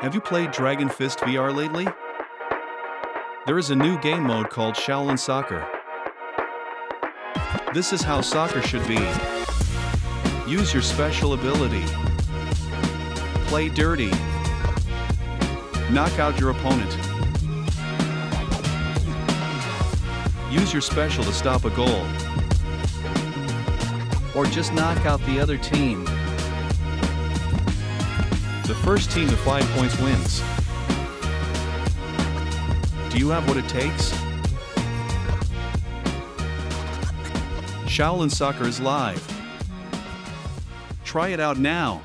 Have you played Dragon Fist VR lately? There is a new game mode called Shaolin Soccer. This is how soccer should be. Use your special ability. Play dirty. Knock out your opponent. Use your special to stop a goal. Or just knock out the other team. The first team to five points wins. Do you have what it takes? Shaolin Soccer is live. Try it out now.